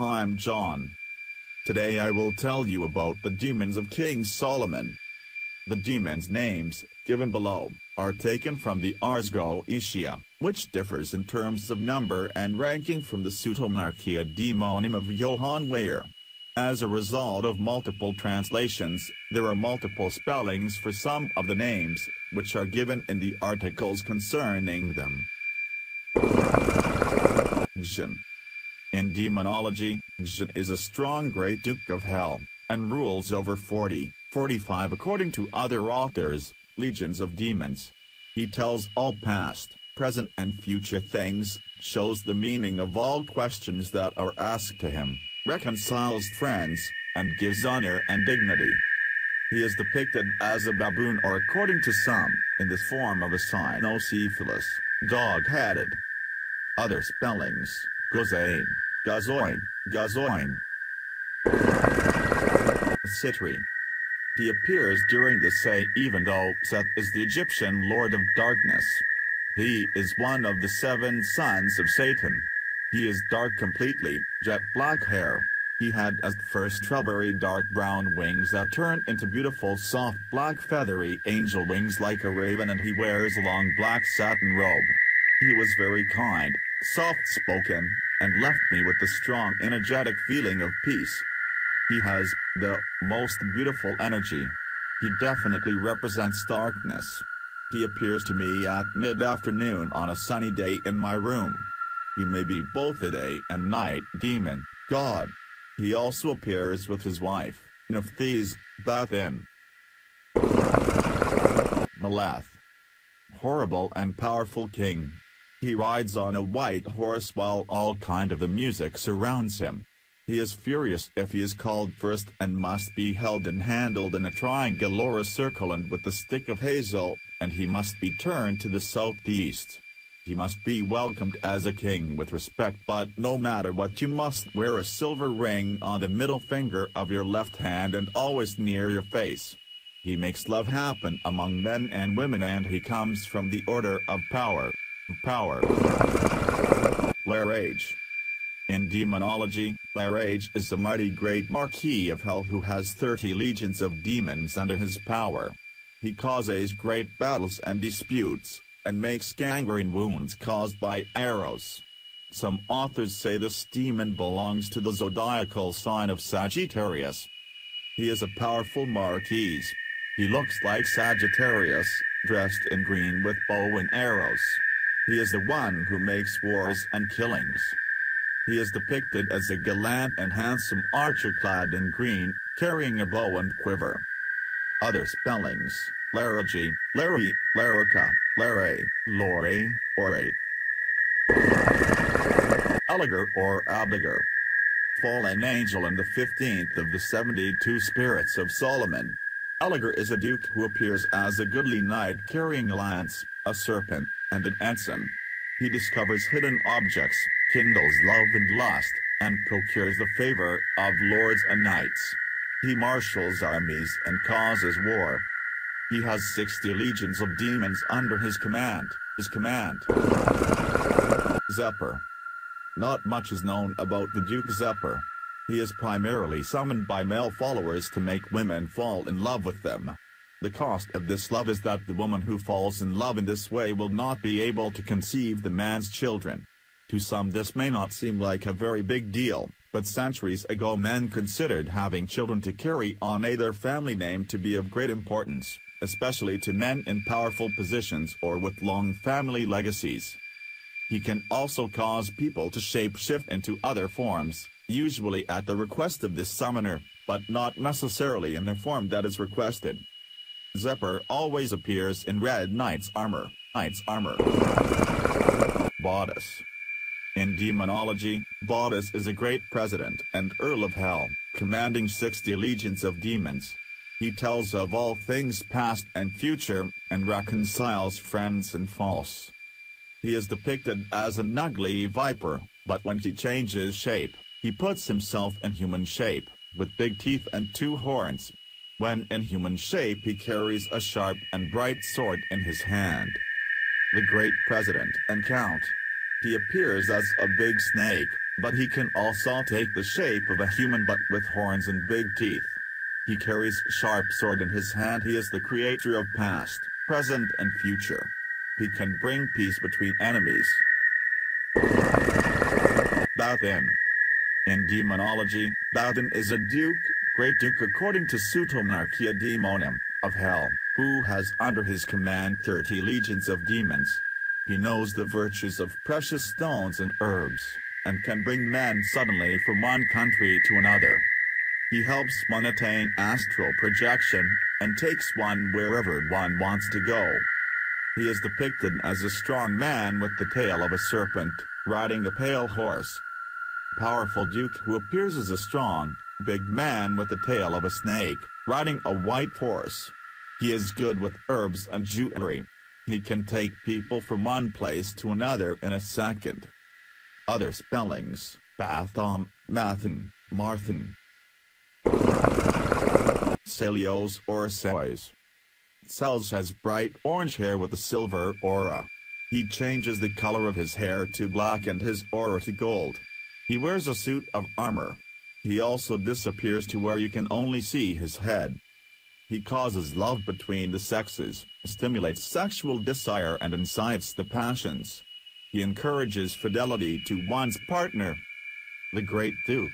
I'm John. Today I will tell you about the demons of King Solomon. The demons' names, given below, are taken from the Ars Goetia, which differs in terms of number and ranking from the Pseudomonarchia Daemonum of Johann Weyer. As a result of multiple translations, there are multiple spellings for some of the names, which are given in the articles concerning them. In demonology, Jin is a strong great duke of hell, and rules over 40, 45 according to other authors, legions of demons. He tells all past, present and future things, shows the meaning of all questions that are asked to him, reconciles friends, and gives honor and dignity. He is depicted as a baboon or according to some, in the form of a cynocephalus, dog-headed. Other spellings, Gozain, Gazoin, Gazoin. Sitri. He appears during the say even though Seth is the Egyptian lord of darkness. He is one of the seven sons of Satan. He is dark completely, jet black hair. He had at first strawberry dark brown wings that turn into beautiful soft black feathery angel wings like a raven and he wears a long black satin robe. He was very kind, soft-spoken, and left me with a strong energetic feeling of peace. He has the most beautiful energy. He definitely represents darkness. He appears to me at mid-afternoon on a sunny day in my room. He may be both a day and night demon, God. He also appears with his wife, Nephthys, Bathin. Malath. Horrible and powerful king. He rides on a white horse while all kind of the music surrounds him. He is furious if he is called first and must be held and handled in a triangle or a circle and with a stick of hazel, and he must be turned to the southeast. He must be welcomed as a king with respect but no matter what you must wear a silver ring on the middle finger of your left hand and always near your face. He makes love happen among men and women and he comes from the order of power. Power. Leraje. In demonology, Leraje is the mighty great Marquis of Hell who has 30 legions of demons under his power. He causes great battles and disputes, and makes gangrene wounds caused by arrows. Some authors say this demon belongs to the zodiacal sign of Sagittarius. He is a powerful Marquis. He looks like Sagittarius, dressed in green with bow and arrows. He is the one who makes wars and killings. He is depicted as a gallant and handsome archer clad in green, carrying a bow and quiver. Other spellings, Larigi, Larry, Larica, Lare, Lore, Ore. Eligor or Abigor. Fallen angel and the 15th of the 72 spirits of Solomon. Eligor is a duke who appears as a goodly knight carrying a lance, a serpent, and an ensign. He discovers hidden objects, kindles love and lust, and procures the favor of lords and knights. He marshals armies and causes war. He has 60 legions of demons under his command, his command. Zepar. Not much is known about the Duke Zepar. He is primarily summoned by male followers to make women fall in love with them. The cost of this love is that the woman who falls in love in this way will not be able to conceive the man's children. To some this may not seem like a very big deal, but centuries ago men considered having children to carry on a their family name to be of great importance, especially to men in powerful positions or with long family legacies. He can also cause people to shape-shift into other forms, usually at the request of this summoner, but not necessarily in the form that is requested. Zepar always appears in red knight's armor, knight's armor. Botis. In demonology, Botis is a great president and Earl of Hell, commanding 60 legions of demons. He tells of all things past and future, and reconciles friends and false. He is depicted as an ugly viper, but when he changes shape, he puts himself in human shape, with big teeth and two horns, when in human shape he carries a sharp and bright sword in his hand. The great president and count. He appears as a big snake, but he can also take the shape of a human but with horns and big teeth. He carries sharp sword in his hand he is the creator of past, present and future. He can bring peace between enemies. Bathin. In demonology, Bathin is a duke, great duke according to Pseudomonarchia Daemonum, of hell, who has under his command 30 legions of demons. He knows the virtues of precious stones and herbs, and can bring men suddenly from one country to another. He helps one attain astral projection, and takes one wherever one wants to go. He is depicted as a strong man with the tail of a serpent, riding a pale horse. Powerful duke who appears as a strong, big man with the tail of a snake, riding a white horse. He is good with herbs and jewelry. He can take people from one place to another in a second. Other spellings, Bathom, Mathan, Marthan. Celios or Sois. Cells has bright orange hair with a silver aura. He changes the color of his hair to black and his aura to gold. He wears a suit of armor. He also disappears to where you can only see his head. He causes love between the sexes, stimulates sexual desire and incites the passions. He encourages fidelity to one's partner. The Great Duke.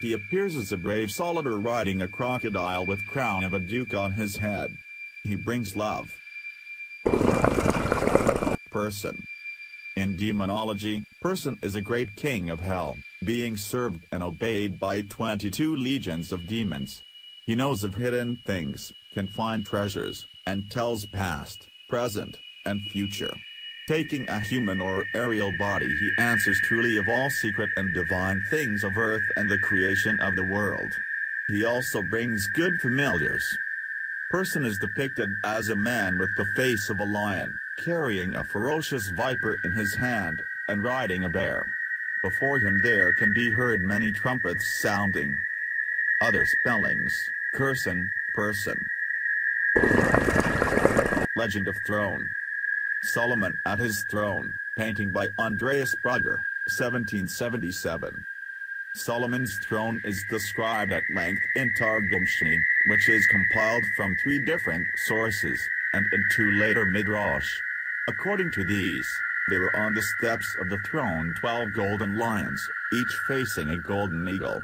He appears as a brave soldier riding a crocodile with crown of a duke on his head. He brings love. Purson. In demonology, Purson is a great king of hell, being served and obeyed by 22 legions of demons. He knows of hidden things, can find treasures, and tells past, present, and future. Taking a human or aerial body he answers truly of all secret and divine things of earth and the creation of the world. He also brings good familiars. Purson is depicted as a man with the face of a lion, carrying a ferocious viper in his hand, and riding a bear. Before him there can be heard many trumpets sounding. Other spellings, Curson, person. Legend of Throne. Solomon at his throne, painting by Andreas Brugger, 1777. Solomon's throne is described at length in Targum Sheni, which is compiled from three different sources, and in two later Midrash. According to these, there were on the steps of the throne twelve golden lions, each facing a golden eagle.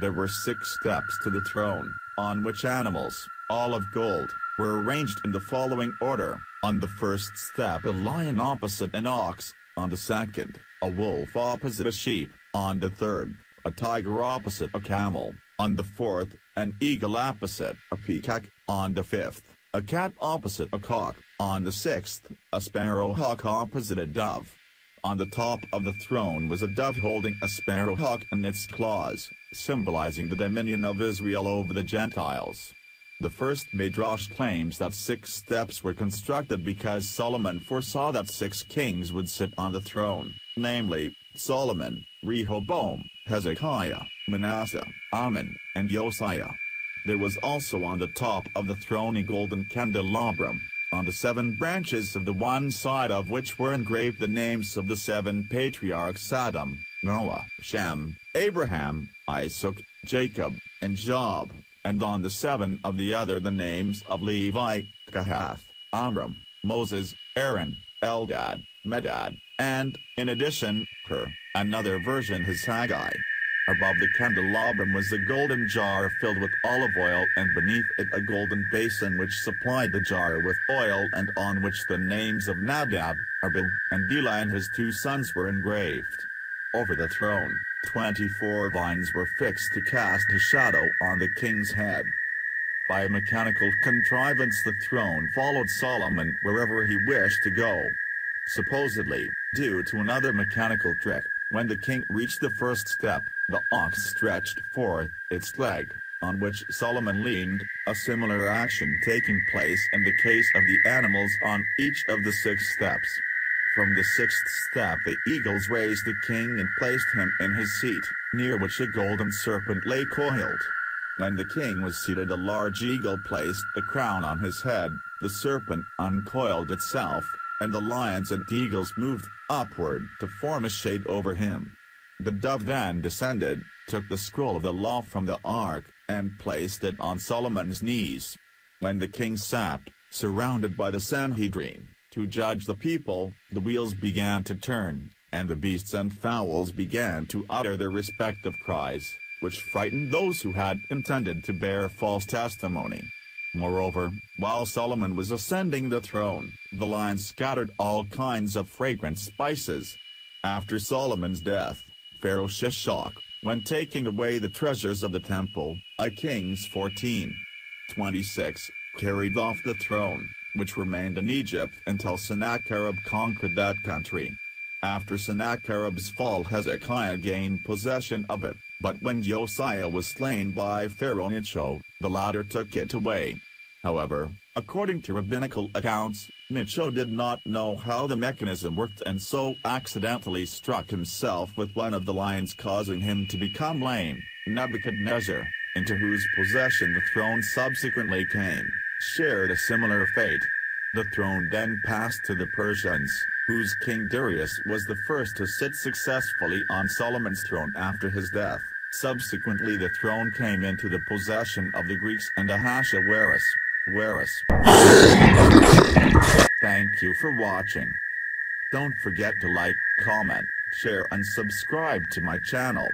There were six steps to the throne, on which animals, all of gold, were arranged in the following order. On the first step a lion opposite an ox, on the second, a wolf opposite a sheep, on the third, a tiger opposite a camel, on the fourth, an eagle opposite a peacock, on the fifth, a cat opposite a cock, on the sixth, a sparrowhawk opposite a dove. On the top of the throne was a dove holding a sparrowhawk in its claws, symbolizing the dominion of Israel over the Gentiles. The first Midrash claims that six steps were constructed because Solomon foresaw that six kings would sit on the throne, namely, Solomon, Rehoboam, Hezekiah, Manasseh, Amon, and Josiah. There was also on the top of the throne a golden candelabrum, on the seven branches of the one side of which were engraved the names of the seven patriarchs Adam, Noah, Shem, Abraham, Isaac, Jacob, and Job, and on the seven of the other the names of Levi, Kahath, Amram, Moses, Aaron, Eldad, Medad, and, in addition, Hur, another version has Haggai. Above the candelabrum was a golden jar filled with olive oil and beneath it a golden basin which supplied the jar with oil and on which the names of Nadab, Abihu, and Eli and his two sons were engraved. Over the throne, twenty-four vines were fixed to cast a shadow on the king's head. By a mechanical contrivance the throne followed Solomon wherever he wished to go. Supposedly, due to another mechanical trick, when the king reached the first step, the ox stretched forth its leg, on which Solomon leaned, a similar action taking place in the case of the animals on each of the six steps. From the sixth step the eagles raised the king and placed him in his seat, near which a golden serpent lay coiled. When the king was seated a large eagle placed the crown on his head, the serpent uncoiled itself, and the lions and eagles moved upward to form a shade over him. The dove then descended, took the scroll of the law from the ark, and placed it on Solomon's knees. When the king sat, surrounded by the Sanhedrin, to judge the people, the wheels began to turn, and the beasts and fowls began to utter their respective cries, which frightened those who had intended to bear false testimony. Moreover, while Solomon was ascending the throne, the lions scattered all kinds of fragrant spices. After Solomon's death, Pharaoh Shishak, when taking away the treasures of the temple, I Kings 14. 26, carried off the throne, which remained in Egypt until Sennacherib conquered that country. After Sennacherib's fall Hezekiah gained possession of it, but when Josiah was slain by Pharaoh Necho, the latter took it away. However, according to rabbinical accounts, Necho did not know how the mechanism worked and so accidentally struck himself with one of the lions causing him to become lame. Nebuchadnezzar, into whose possession the throne subsequently came, shared a similar fate. The throne then passed to the Persians, whose king Darius was the first to sit successfully on Solomon's throne after his death. Subsequently the throne came into the possession of the Greeks and Ahasuerus. Whereas. Thank you for watching. Don't forget to like, comment, share and subscribe to my channel.